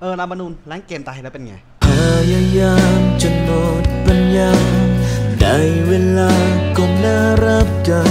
เออรามานูนล้างเกมตายแล้วเป็นไงพยายามจนหมดปัญญาได้เวลาก้มหน้ารับกัน